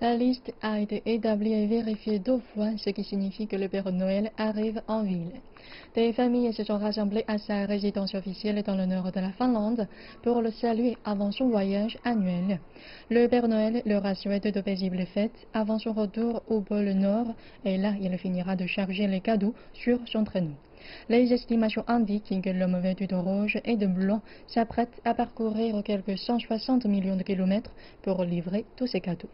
La liste a été établie et vérifiée deux fois, ce qui signifie que le Père Noël arrive en ville. Des familles se sont rassemblées à sa résidence officielle dans le nord de la Finlande pour le saluer avant son voyage annuel. Le Père Noël leur a souhaité de paisibles fêtes avant son retour au pôle Nord et là il finira de charger les cadeaux sur son traîneau. Les estimations indiquent que l'homme vêtu de rouge et de blanc s'apprête à parcourir quelques 160 millions de kilomètres pour livrer tous ses cadeaux.